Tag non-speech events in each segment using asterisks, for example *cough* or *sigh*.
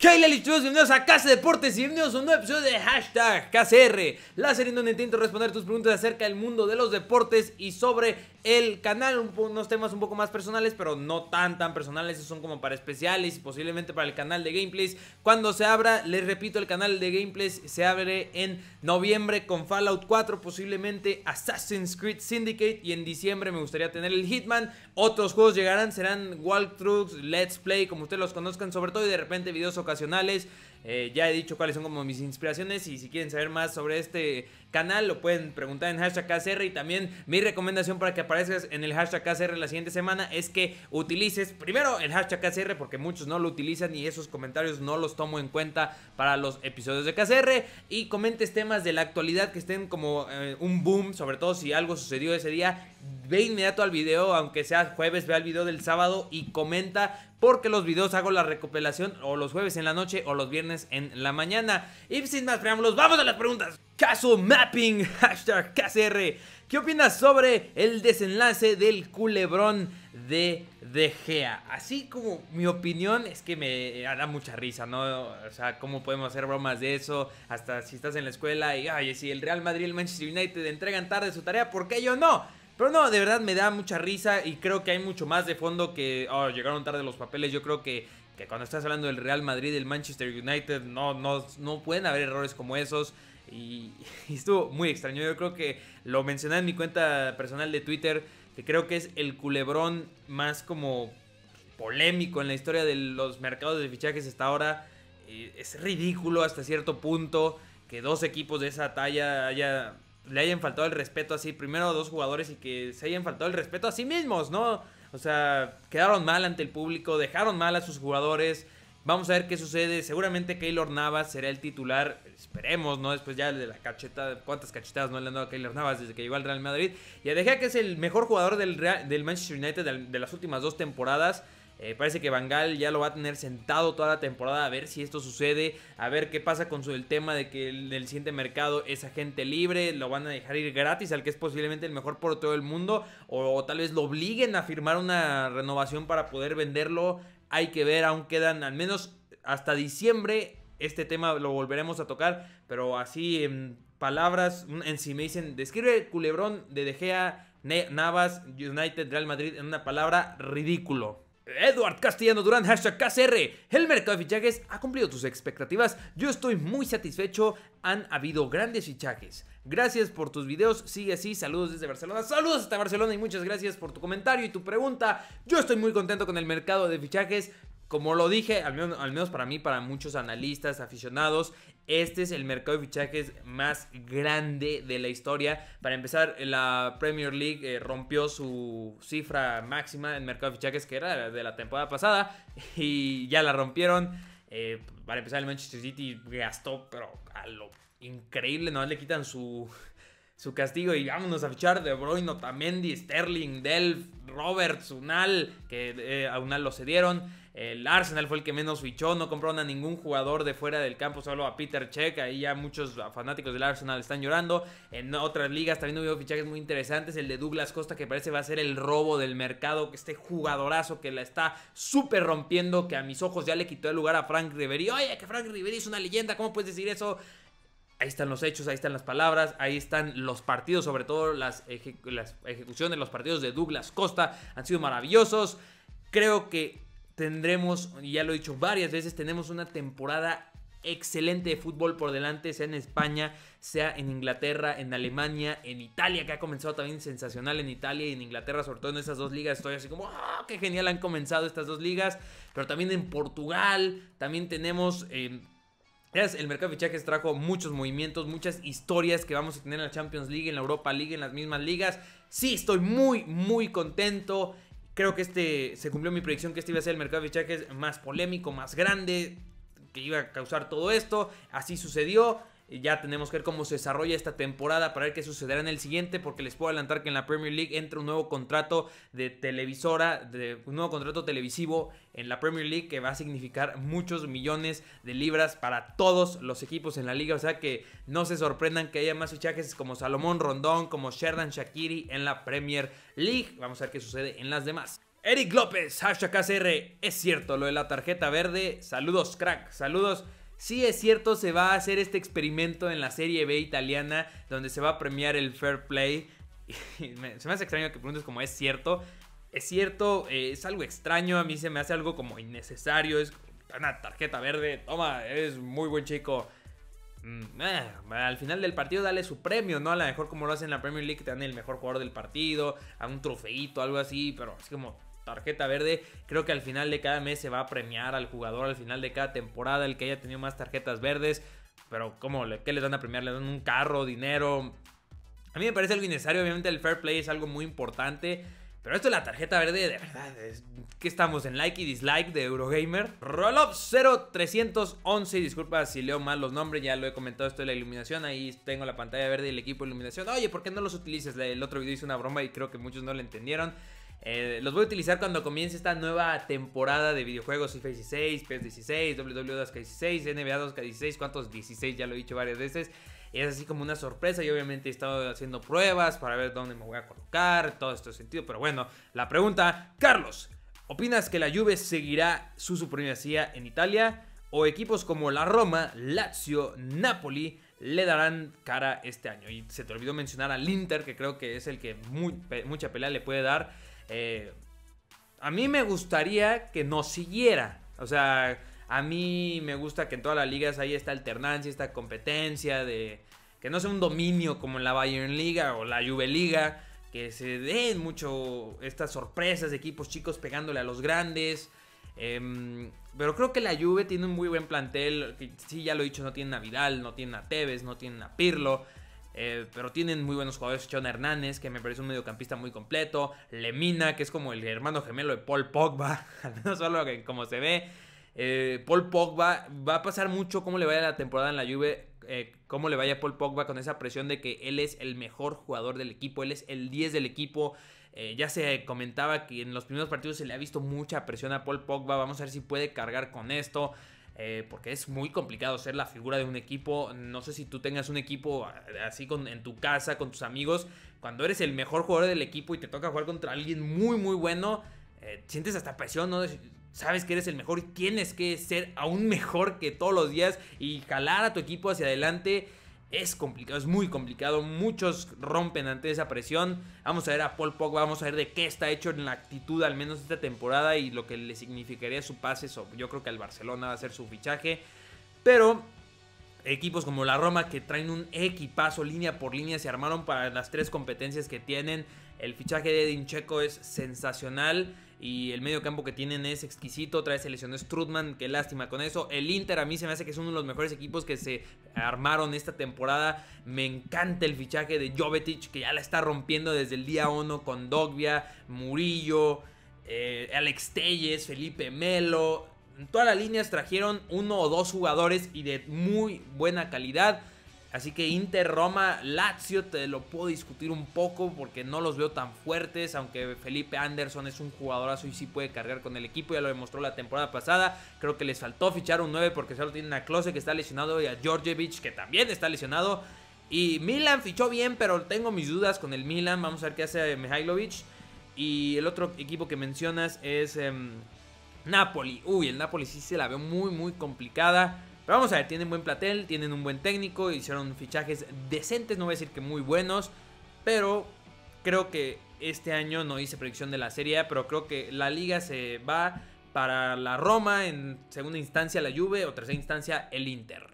¿Qué hay, Bienvenidos a Casa Deportes y bienvenidos a un nuevo episodio de Hashtag KCR La serie donde intento responder tus preguntas acerca del mundo de los deportes y sobre el canal Unos temas un poco más personales, pero no tan tan personales son como para especiales y posiblemente para el canal de gameplays. Cuando se abra, les repito, el canal de gameplays se abre en noviembre con Fallout 4 Posiblemente Assassin's Creed Syndicate Y en diciembre me gustaría tener el Hitman. Otros juegos llegarán, serán walkthroughs, let's play, como ustedes los conozcan sobre todo Y de repente videos ocasionales. Eh, ya he dicho cuáles son como mis inspiraciones y si quieren saber más sobre este canal lo pueden preguntar en hashtag KCR y también mi recomendación para que aparezcas en el hashtag KCR la siguiente semana es que utilices primero el hashtag KCR porque muchos no lo utilizan y esos comentarios no los tomo en cuenta para los episodios de KCR y comentes temas de la actualidad que estén como eh, un boom, sobre todo si algo sucedió ese día, ve inmediato al video, aunque sea jueves, ve al video del sábado y comenta porque los videos hago la recopilación o los jueves en la noche o los viernes en la mañana. Y sin más preámbulos, vamos a las preguntas. Caso Mapping, *laughs* hashtag KCR. ¿Qué opinas sobre el desenlace del culebrón de De Gea? Así como mi opinión es que me hará mucha risa, ¿no? O sea, ¿cómo podemos hacer bromas de eso? Hasta si estás en la escuela y, ay, si el Real Madrid y el Manchester United entregan tarde su tarea, ¿por qué yo no? Pero no, de verdad me da mucha risa y creo que hay mucho más de fondo que oh, llegaron tarde los papeles. Yo creo que, que cuando estás hablando del Real Madrid y del Manchester United, no, no, no pueden haber errores como esos. *laughs* Y, estuvo muy extraño. Yo creo que lo mencioné en mi cuenta personal de Twitter, que creo que es el culebrón más como polémico en la historia de los mercados de fichajes hasta ahora. Es ridículo hasta cierto punto que dos equipos de esa talla haya le hayan faltado el respeto así, primero a dos jugadores y que se hayan faltado el respeto a sí mismos, ¿no? O sea, quedaron mal ante el público, dejaron mal a sus jugadores. Vamos a ver qué sucede. Seguramente Keylor Navas será el titular. Esperemos, ¿no? Después ya de la cacheta. ¿Cuántas cachetadas no le han dado a Keylor Navas desde que llegó al Real Madrid? Y a Dejea que es el mejor jugador del, del Manchester United de las últimas dos temporadas. Eh, parece que Bangal ya lo va a tener sentado toda la temporada a ver si esto sucede, a ver qué pasa con el tema de que el, el, siguiente mercado es agente libre, lo van a dejar ir gratis al que es posiblemente el mejor por todo el mundo, o, tal vez lo obliguen a firmar una renovación para poder venderlo. Hay que ver, aún quedan al menos hasta diciembre. Este tema lo volveremos a tocar, pero así en palabras, en si me dicen, describe culebrón de De Gea, Navas, United, Real Madrid en una palabra, ridículo. Edward Castellano Durán, hashtag KCR. El mercado de fichajes ha cumplido tus expectativas. Yo estoy muy satisfecho. Han habido grandes fichajes. Gracias por tus videos. Sigue así. Saludos desde Barcelona. Saludos hasta Barcelona y muchas gracias por tu comentario y tu pregunta. Yo estoy muy contento con el mercado de fichajes. Como lo dije, al menos, para mí, para muchos analistas, aficionados, este es el mercado de fichajes más grande de la historia. Para empezar, la Premier League eh, rompió su cifra máxima en mercado de fichajes, que era de la temporada pasada, *laughs* y ya la rompieron. Eh, para empezar, el Manchester City gastó, pero a lo increíble, no le quitan su, su castigo y vámonos a fichar de Bruyne, Otamendi, Sterling, Delf, Roberts, Unal, que eh, a Unal lo cedieron. El Arsenal fue el que menos fichó, no compraron a ningún jugador de fuera del campo, solo a Peter Check. Ahí ya muchos fanáticos del Arsenal están llorando. En otras ligas también hubo fichajes muy interesantes. El de Douglas Costa, que parece va a ser el robo del mercado. Que este jugadorazo que la está súper rompiendo, que a mis ojos ya le quitó el lugar a Frank Riveri. Oye, que Frank Riveri es una leyenda, ¿cómo puedes decir eso? Ahí están los hechos, ahí están las palabras, ahí están los partidos, sobre todo las, las ejecuciones, los partidos de Douglas Costa han sido maravillosos. Creo que tendremos, y ya lo he dicho varias veces, tenemos una temporada excelente de fútbol por delante, sea en España, sea en Inglaterra, en Alemania, en Italia, que ha comenzado también sensacional en Italia y en Inglaterra, sobre todo en esas dos ligas. Estoy así como, ¡ah, qué genial han comenzado estas dos ligas! Pero también en Portugal, también tenemos... Eh, el mercado de fichajes trajo muchos movimientos, muchas historias que vamos a tener en la Champions League, en la Europa League, en las mismas ligas. Sí, estoy muy, muy contento. Creo que este se cumplió mi predicción que este iba a ser el mercado de fichajes más polémico, más grande, que iba a causar todo esto. Así sucedió. Ya tenemos que ver cómo se desarrolla esta temporada para ver qué sucederá en el siguiente, porque les puedo adelantar que en la Premier League entra un nuevo contrato de televisora, un nuevo contrato televisivo en la Premier League que va a significar muchos millones de libras para todos los equipos en la liga. O sea que no se sorprendan que haya más fichajes como Salomón Rondón, como Sherdan Shakiri en la Premier League. Vamos a ver qué sucede en las demás. Eric López, hashtag KCR, es cierto lo de la tarjeta verde. Saludos, crack, saludos. Sí es cierto, se va a hacer este experimento en la Serie B italiana donde se va a premiar el fair play. *laughs* se me hace extraño que preguntes como es cierto. Es cierto, eh, es algo extraño, a mí se me hace algo como innecesario. Es una tarjeta verde, toma, es muy buen chico. Mm, eh, al final del partido dale su premio, ¿no? A lo mejor como lo hacen en la Premier League te dan el mejor jugador del partido, a un trofeito, algo así, pero es como tarjeta verde. Creo que al final de cada mes se va a premiar al jugador, al final de cada temporada, el que haya tenido más tarjetas verdes. Pero, ¿cómo? ¿Qué les dan a premiar? ¿Le dan un carro, dinero? A mí me parece algo innecesario. Obviamente, el fair play es algo muy importante. Pero esto de la tarjeta verde, de verdad, es que estamos en like y dislike de Eurogamer. Rollup 0311, disculpa si leo mal los nombres, ya lo he comentado esto de la iluminación, ahí tengo la pantalla verde y el equipo de iluminación. Oye, ¿por qué no los utilices? El otro video hice una broma y creo que muchos no lo entendieron. Eh, los voy a utilizar cuando comience esta nueva temporada de videojuegos FIFA 16, PS 16, WWE 2K16, NBA 2K16, ¿cuántos 16? Ya lo he dicho varias veces. Es así como una sorpresa y obviamente he estado haciendo pruebas para ver dónde me voy a colocar, todo este sentido. Pero bueno, la pregunta, Carlos, ¿opinas que la Juve seguirá su supremacía en Italia? ¿O equipos como la Roma, Lazio, Napoli le darán cara este año? Y se te olvidó mencionar al Inter, que creo que es el que mucha pelea le puede dar. Eh, a mí me gustaría que no siguiera. O sea, a mí me gusta que en todas las ligas haya esta alternancia, esta competencia de que no sea un dominio como en la Bayern Liga o la Juve Liga, que se den mucho estas sorpresas de equipos chicos pegándole a los grandes. Em, pero creo que la Juve tiene un muy buen plantel. sí, ya lo he dicho, no tiene a Vidal, no tiene a Tevez, no tiene a Pirlo. Eh, pero tienen muy buenos jugadores. John Hernández, que me parece un mediocampista muy completo. Lemina, que es como el hermano gemelo de Paul Pogba. *laughs* Al menos solo como se ve. Eh, Paul Pogba va a pasar mucho cómo le vaya la temporada en la Juve. Eh, cómo le vaya Paul Pogba con esa presión de que él es el mejor jugador del equipo. Él es el 10 del equipo. ya se comentaba que en los primeros partidos se le ha visto mucha presión a Paul Pogba. Vamos a ver si puede cargar con esto. Eh, porque es muy complicado ser la figura de un equipo. No sé si tú tengas un equipo así con, en tu casa, con tus amigos. Cuando eres el mejor jugador del equipo y te toca jugar contra alguien muy, muy bueno, eh, sientes hasta presión, ¿no? Sabes que eres el mejor y tienes que ser aún mejor que todos los días y jalar a tu equipo hacia adelante es complicado, es muy complicado. Muchos rompen ante esa presión. Vamos a ver a Paul Pogba, vamos a ver de qué está hecho en la actitud, al menos esta temporada, y lo que le significaría su pase. yo creo que al Barcelona va a ser su fichaje. Pero equipos como la Roma que traen un equipazo línea por línea se armaron para las tres competencias que tienen. El fichaje de Edin Checo es sensacional. Y el medio campo que tienen es exquisito. Otra vez se lesionó Strutman. Qué lástima con eso. El Inter a mí se me hace que es uno de los mejores equipos que se armaron esta temporada. Me encanta el fichaje de Jovetic. Que ya la está rompiendo desde el día 1 con Dogbia, Murillo, eh, Alex Telles, Felipe Melo. En todas las líneas trajeron uno o dos jugadores y de muy buena calidad. Así que Inter, Roma, Lazio te lo puedo discutir un poco porque no los veo tan fuertes, aunque Felipe Anderson es un jugadorazo y sí puede cargar con el equipo, ya lo demostró la temporada pasada. Creo que les faltó fichar un 9 porque solo tienen a Klose que está lesionado y a Georgievich que también está lesionado. Y Milan fichó bien, pero tengo mis dudas con el Milan. Vamos a ver qué hace Mihailovic. Y el otro equipo que mencionas es em, Napoli. Uy, el Napoli sí se la veo muy, muy complicada vamos a ver, tienen buen platel, tienen un buen técnico, hicieron fichajes decentes, no voy a decir que muy buenos, pero creo que este año no hice predicción de la Serie pero creo que la liga se va para la Roma, en segunda instancia la Juve o tercera instancia el Inter.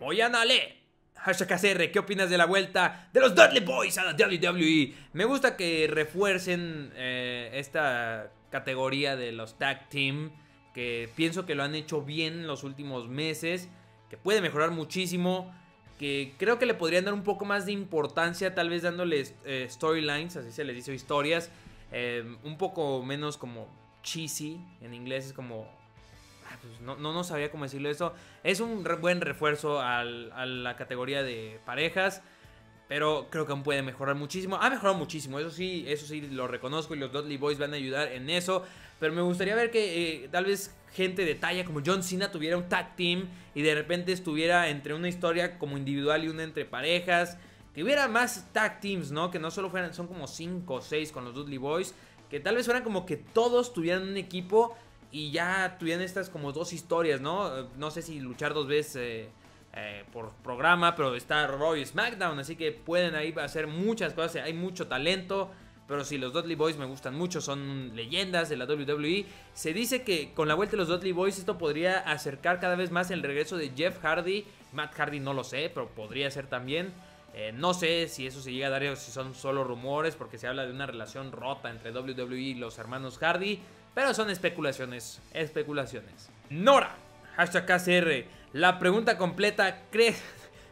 Oyanale. Hashtag ¿qué opinas de la vuelta de los Dudley Boys a la WWE? Me gusta que refuercen eh, esta categoría de los tag team que pienso que lo han hecho bien los últimos meses, que puede mejorar muchísimo, que creo que le podrían dar un poco más de importancia, tal vez dándoles eh, storylines, así se les dice, historias, eh, un poco menos como cheesy, en inglés es como... Ah, pues no, no, sabía cómo decirlo eso. Es un buen refuerzo a la categoría de parejas. Pero creo que aún puede mejorar muchísimo. Ha mejorado muchísimo, eso sí, eso sí lo reconozco y los Dudley Boys van a ayudar en eso. Pero me gustaría ver que eh, tal vez gente de talla como John Cena tuviera un tag team y de repente estuviera entre una historia como individual y una entre parejas. Que hubiera más tag teams, ¿no? Que no solo fueran, son como 5 o 6 con los Dudley Boys. que tal vez fueran como que todos tuvieran un equipo y ya tuvieran estas como dos historias, ¿no? No sé si luchar dos veces eh, eh, por programa, pero está Raw y SmackDown, así que pueden ahí hacer muchas cosas, hay mucho talento. Pero sí, los Dudley Boys me gustan mucho, son leyendas de la WWE. Se dice que con la vuelta de los Dudley Boys esto podría acercar cada vez más el regreso de Jeff Hardy. Matt Hardy no lo sé, pero podría ser también. Eh, no sé si eso se llega a dar o si son solo rumores, porque se habla de una relación rota entre WWE y los hermanos Hardy. Pero son especulaciones, especulaciones. Nora, hashtag KCR. La pregunta completa, ¿crees?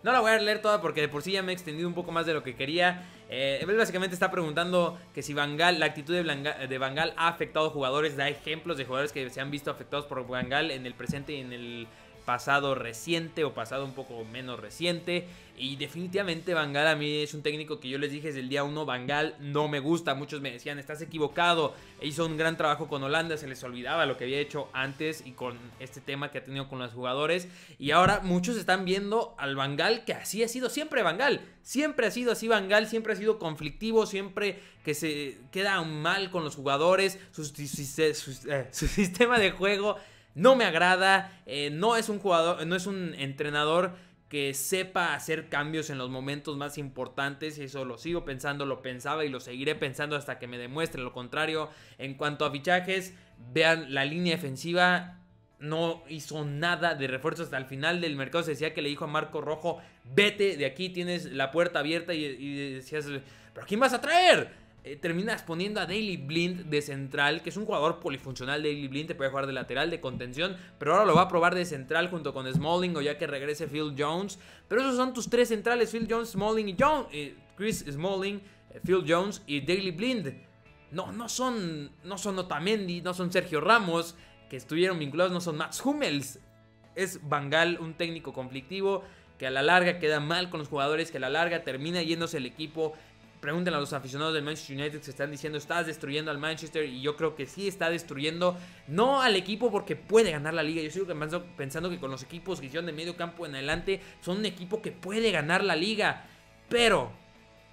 No la voy a leer toda porque de por sí ya me he extendido un poco más de lo que quería. Eh, básicamente está preguntando que si Bangal, la actitud de, de Bangal ha afectado jugadores. Da ejemplos de jugadores que se han visto afectados por Bangal en el presente y en el pasado reciente o pasado un poco menos reciente. Y definitivamente Bangal a mí es un técnico que yo les dije desde el día 1, Bangal no me gusta. Muchos me decían, estás equivocado. Hizo un gran trabajo con Holanda, se les olvidaba lo que había hecho antes y con este tema que ha tenido con los jugadores. Y ahora muchos están viendo al Bangal que así ha sido siempre Bangal. Siempre ha sido así Bangal, siempre ha sido conflictivo, siempre que se queda mal con los jugadores, su, eh, su *laughs* sistema de juego no me agrada, eh, no es un jugador, no es un entrenador que sepa hacer cambios en los momentos más importantes eso lo sigo pensando, lo pensaba y lo seguiré pensando hasta que me demuestre lo contrario. En cuanto a fichajes, vean la línea defensiva no hizo nada de refuerzos hasta el final del mercado. Se decía que le dijo a Marco Rojo, vete de aquí, tienes la puerta abierta y, y decías, pero ¿quién vas a traer? Eh, terminas poniendo a Daily Blind de central, que es un jugador polifuncional. Daily Blind te puede jugar de lateral, de contención, pero ahora lo va a probar de central junto con Smalling o ya que regrese Phil Jones. Pero esos son tus tres centrales: Phil Jones, Smalling y Jones. Eh, Chris Smalling, eh, Phil Jones y Daily Blind. No, no son, no son Otamendi, no son Sergio Ramos, que estuvieron vinculados, no son Max Hummels. Es Bangal, un técnico conflictivo que a la larga queda mal con los jugadores, que a la larga termina yéndose el equipo Pregúntenle a los aficionados del Manchester United que se están diciendo, estás destruyendo al Manchester y yo creo que sí está destruyendo, no al equipo porque puede ganar la liga, yo sigo pensando que con los equipos que hicieron de medio campo en adelante son un equipo que puede ganar la liga, pero,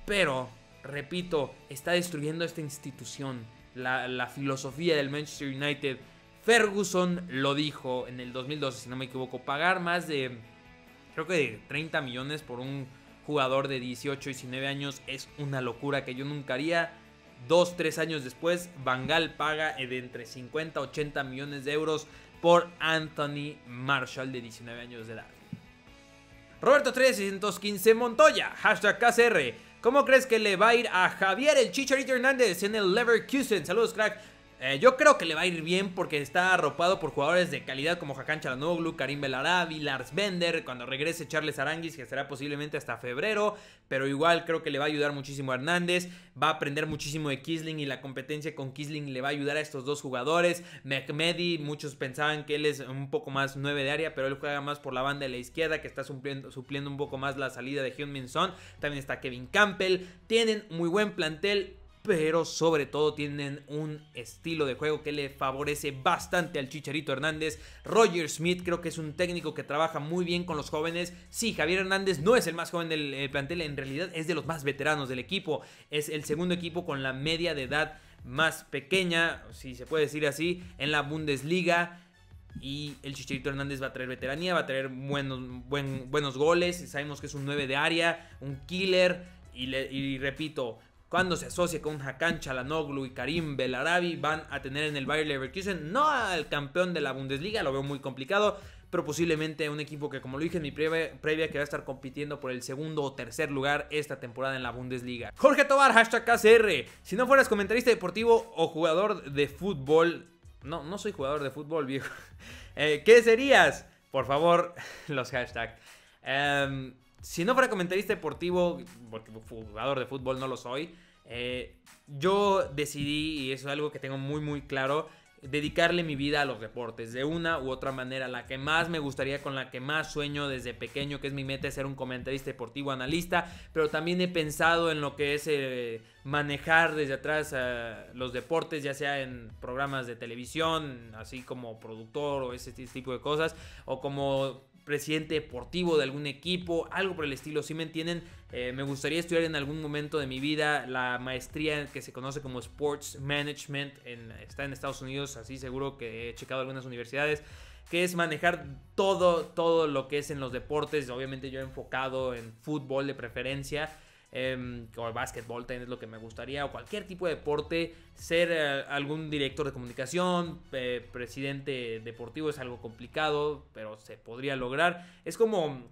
pero, repito, está destruyendo esta institución, la, la filosofía del Manchester United. Ferguson lo dijo en el 2012, si no me equivoco, pagar más de, creo que de 30 millones por un jugador de 18 y 19 años es una locura que yo nunca haría. Dos, tres años después, Bangal paga de entre 50 a 80 millones de euros por Anthony Marshall de 19 años de edad. Roberto 3615 Montoya, hashtag KCR. ¿Cómo crees que le va a ir a Javier el Chicharito Hernández en el Leverkusen? Saludos, crack. Eh, yo creo que le va a ir bien porque está arropado por jugadores de calidad como Hakan Chalanoglu, Karim Belarabi, Lars Bender, cuando regrese Charles Aranguis, que será posiblemente hasta febrero, pero igual creo que le va a ayudar muchísimo a Hernández, va a aprender muchísimo de Kisling y la competencia con Kisling le va a ayudar a estos dos jugadores. Mehmedi, muchos pensaban que él es un poco más 9 de área, pero él juega más por la banda de la izquierda, que está supliendo, supliendo un poco más la salida de Hyun Min Son. También está Kevin Campbell, tienen muy buen plantel pero sobre todo tienen un estilo de juego que le favorece bastante al Chicharito Hernández. Roger Smith creo que es un técnico que trabaja muy bien con los jóvenes. Sí, Javier Hernández no es el más joven del eh, plantel, en realidad es de los más veteranos del equipo. Es el segundo equipo con la media de edad más pequeña, si se puede decir así, en la Bundesliga. Y el Chicharito Hernández va a traer veteranía, va a traer buenos, buenos goles. Sabemos que es un 9 de área, un killer. Y, y repito, cuando se asocie con Hakan Chalanoglu y Karim Belarabi van a tener en el Bayer Leverkusen no al campeón de la Bundesliga, lo veo muy complicado, pero posiblemente un equipo que como lo dije en mi previa, que va a estar compitiendo por el segundo o tercer lugar esta temporada en la Bundesliga. Jorge Tobar, hashtag KCR, si no fueras comentarista deportivo o jugador de fútbol, no, no soy jugador de fútbol viejo, *laughs* eh, ¿qué serías? Por favor, *laughs* los hashtags. Em, si no fuera comentarista deportivo, porque jugador de fútbol no lo soy, eh, yo decidí, y eso es algo que tengo muy muy claro, dedicarle mi vida a los deportes de una u otra manera. La que más me gustaría, con la que más sueño desde pequeño, que es mi meta, ser un comentarista deportivo analista. Pero también he pensado en lo que es eh, manejar desde atrás eh, los deportes, ya sea en programas de televisión, así como productor o ese tipo de cosas, o como presidente deportivo de algún equipo, algo por el estilo, si me entienden, eh, me gustaría estudiar en algún momento de mi vida la maestría que se conoce como Sports Management, en, está en Estados Unidos, así seguro que he checado algunas universidades que es manejar todo, todo lo que es en los deportes, obviamente yo he enfocado en fútbol de preferencia, eh, o básquetbol también es lo que me gustaría, o cualquier tipo de deporte, ser eh, algún director de comunicación, eh, presidente deportivo es algo complicado, pero se podría lograr. Es como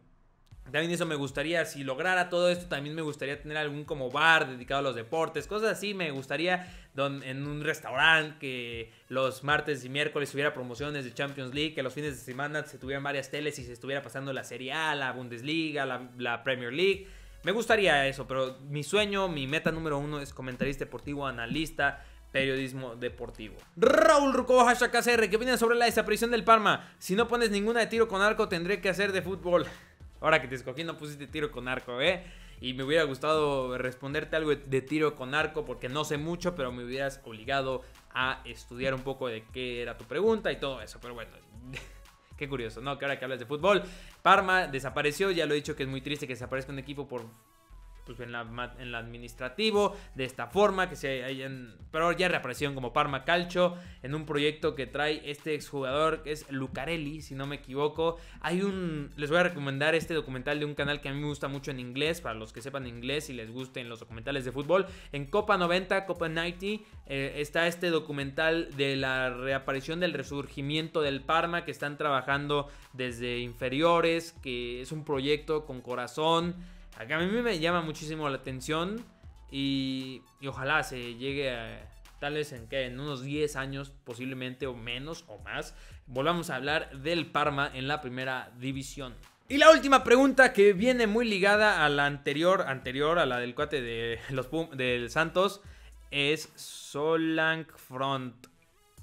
también eso me gustaría, si lograra todo esto, también me gustaría tener algún como bar dedicado a los deportes, cosas así. Me gustaría en un restaurante que los martes y miércoles hubiera promociones de Champions League, que los fines de semana se tuvieran varias teles y se estuviera pasando la Serie A, la Bundesliga, la, Premier League. Me gustaría eso, pero mi sueño, mi meta número uno es comentarista deportivo, analista, periodismo deportivo. Raúl Rucó, hashtag KCR, ¿qué opinas sobre la desaparición del Parma? Si no pones ninguna de tiro con arco, tendré que hacer de fútbol. Ahora que te escogí no pusiste tiro con arco, ¿eh? Y me hubiera gustado responderte algo de tiro con arco porque no sé mucho, pero me hubieras obligado a estudiar un poco de qué era tu pregunta y todo eso. Pero bueno, qué curioso, ¿no? Que ahora que hablas de fútbol, Parma desapareció, ya lo he dicho que es muy triste que desaparezca un equipo por pues, en, la, administrativo, de esta forma, que se hayan, pero ya reaparecieron como Parma Calcio, en un proyecto que trae este exjugador, que es Lucarelli, si no me equivoco. Hay un, les voy a recomendar este documental de un canal que a mí me gusta mucho en inglés, para los que sepan inglés y les gusten los documentales de fútbol. En Copa 90, Copa 90, eh, está este documental de la reaparición del resurgimiento del Parma, que están trabajando desde inferiores, que es un proyecto con corazón Acá a mí me llama muchísimo la atención y, ojalá se llegue a, tal vez en, que en unos 10 años posiblemente o menos o más, volvamos a hablar del Parma en la primera división. Y la última pregunta que viene muy ligada a la anterior, anterior a la del cuate de los del Santos, es Solank Front.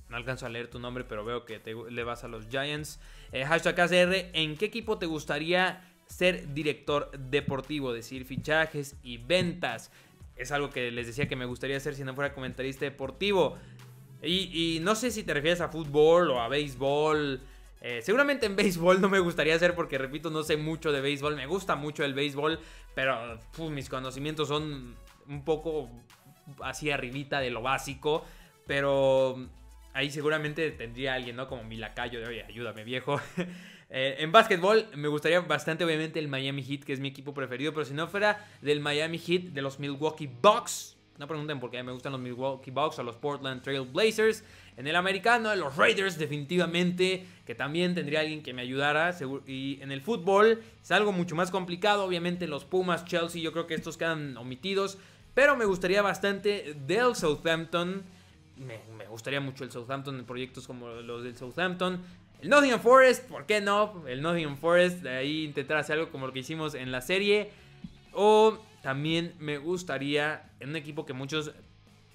No alcanzo a leer tu nombre, pero veo que le vas a los Giants. Eh, hashtag ACR, ¿en qué equipo te gustaría ser director deportivo, decir fichajes y ventas. Es algo que les decía que me gustaría hacer si no fuera comentarista deportivo. Y, no sé si te refieres a fútbol o a béisbol. Eh, seguramente en béisbol no me gustaría hacer porque, repito, no sé mucho de béisbol. Me gusta mucho el béisbol, pero mis conocimientos son un poco así arribita de lo básico. Pero ahí seguramente tendría alguien, ¿no? Como mi lacayo de, oye, ayúdame viejo. *laughs* Eh, en básquetbol me gustaría bastante obviamente el Miami Heat, que es mi equipo preferido, pero si no fuera del Miami Heat, de los Milwaukee Bucks, no pregunten por qué me gustan los Milwaukee Bucks o los Portland Trail Blazers. En el americano, los Raiders definitivamente, que también tendría alguien que me ayudara. Y en el fútbol es algo mucho más complicado. Obviamente los Pumas, Chelsea, yo creo que estos quedan omitidos. Pero me gustaría bastante del Southampton. Me, gustaría mucho el Southampton en proyectos como los del Southampton. El Nottingham Forest, ¿por qué no? El Nottingham Forest, de ahí intentar hacer algo como lo que hicimos en la serie. O también me gustaría en un equipo que muchos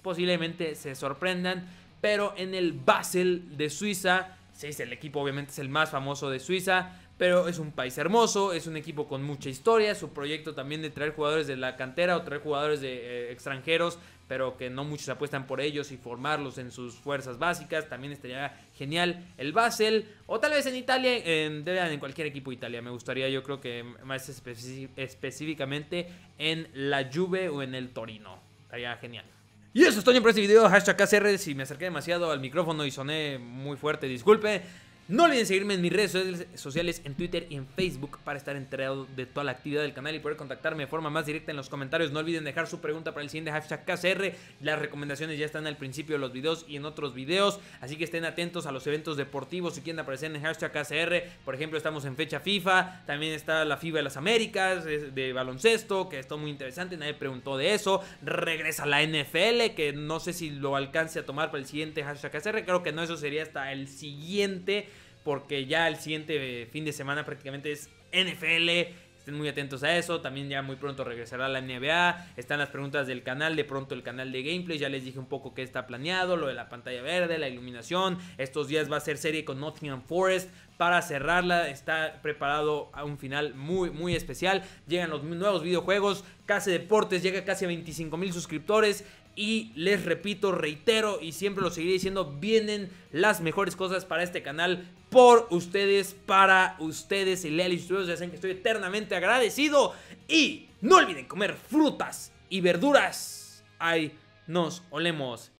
posiblemente se sorprendan, pero en el Basel de Suiza, sí, el equipo obviamente es el más famoso de Suiza, pero es un país hermoso, es un equipo con mucha historia, su proyecto también de traer jugadores de la cantera o traer jugadores de eh, extranjeros pero que no muchos apuestan por ellos y formarlos en sus fuerzas básicas. También estaría genial el Basel, o tal vez en Italia, en, en cualquier equipo de Italia. Me gustaría, yo creo que más específicamente en la Juve o en el Torino. Estaría genial. Y eso es todo por este video. Hashtag KCR. Si me acerqué demasiado al micrófono y soné muy fuerte, disculpe. No olviden seguirme en mis redes sociales, en Twitter y en Facebook para estar enterado de toda la actividad del canal y poder contactarme de forma más directa en los comentarios. No olviden dejar su pregunta para el siguiente hashtag KCR. Las recomendaciones ya están al principio de los videos y en otros videos, así que estén atentos a los eventos deportivos si quieren aparecer en hashtag KCR. Por ejemplo, estamos en fecha FIFA, también está la FIBA de las Américas de baloncesto, que está muy interesante, nadie preguntó de eso. Regresa la NFL, que no sé si lo alcance a tomar para el siguiente hashtag KCR, creo que no, eso sería hasta el siguiente porque ya el siguiente fin de semana prácticamente es NFL. Estén muy atentos a eso. También ya muy pronto regresará la NBA. Están las preguntas del canal. De pronto el canal de gameplay. Ya les dije un poco qué está planeado. Lo de la pantalla verde, la iluminación. Estos días va a ser serie con Nottingham Forest. Para cerrarla está preparado a un final muy muy especial. Llegan los nuevos videojuegos. Case Deportes llega casi a 25 mil suscriptores. Y les repito, reitero y siempre lo seguiré diciendo, vienen las mejores cosas para este canal por ustedes, para ustedes, y leales ustedes ya saben que estoy eternamente agradecido. Y no olviden comer frutas y verduras. Ahí nos olemos.